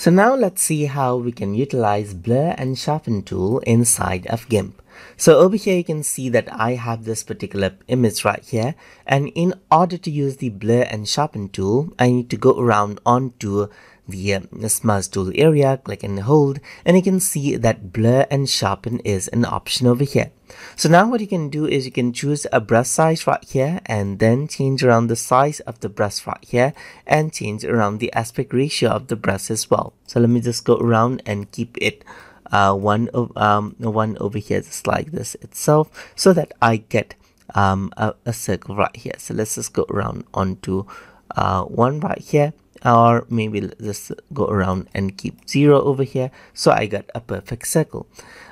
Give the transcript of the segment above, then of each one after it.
So now let's see how we can utilize blur and sharpen tool inside of GIMP. So over here you can see that I have this particular image right here. And in order to use the blur and sharpen tool I need to go around onto the uh, smudge tool area click and hold. And you can see that blur and sharpen is an option over here. So now what you can do is you can choose a brush size right here and then change around the size of the brush right here and change around the aspect ratio of the brush as well. So let me just go around and keep it uh, one, um, one over here just like this itself so that I get um, a, a circle right here. So let's just go around onto uh, one right here or maybe just go around and keep zero over here. So I got a perfect circle.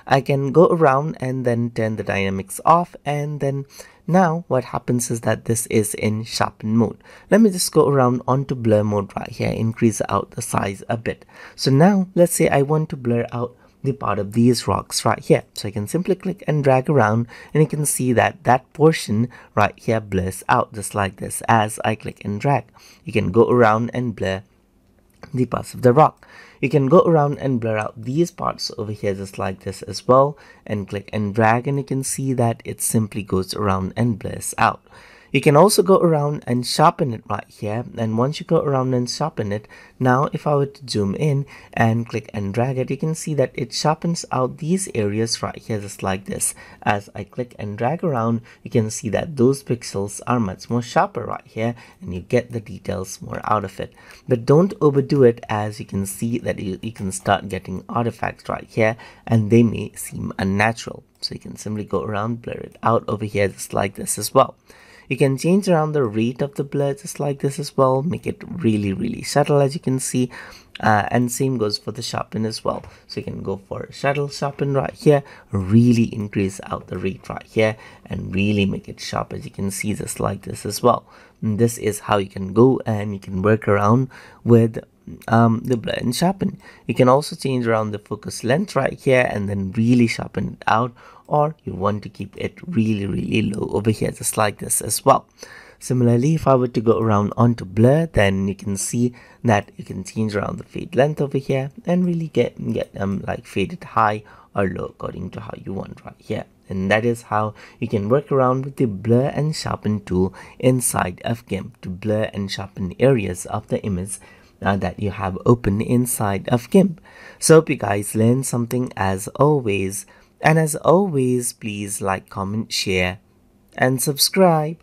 I can go around and then turn the dynamics off and then now what happens is that this is in sharpen mode. Let me just go around onto blur mode right here increase out the size a bit. So now let's say I want to blur out the part of these rocks right here. So I can simply click and drag around and you can see that that portion right here blurs out just like this as I click and drag. You can go around and blur the parts of the rock. You can go around and blur out these parts over here just like this as well and click and drag and you can see that it simply goes around and blurs out. You can also go around and sharpen it right here. And once you go around and sharpen it now if I were to zoom in and click and drag it you can see that it sharpens out these areas right here just like this. As I click and drag around you can see that those pixels are much more sharper right here and you get the details more out of it. But don't overdo it as you can see that you, you can start getting artifacts right here and they may seem unnatural. So you can simply go around blur it out over here just like this as well you can change around the rate of the blur just like this as well, make it really, really subtle as you can see. Uh, and same goes for the sharpen as well. So you can go for shuttle sharpen right here, really increase out the rate right here and really make it sharp as you can see just like this as well. And this is how you can go and you can work around with um, the blur and sharpen. You can also change around the focus length right here and then really sharpen it out or you want to keep it really really low over here just like this as well. Similarly, if I were to go around onto blur, then you can see that you can change around the fade length over here and really get get them um, like faded high or low according to how you want right here. And that is how you can work around with the blur and sharpen tool inside of GIMP to blur and sharpen areas of the image uh, that you have open inside of GIMP. So hope you guys learned something as always. And as always, please like, comment, share, and subscribe.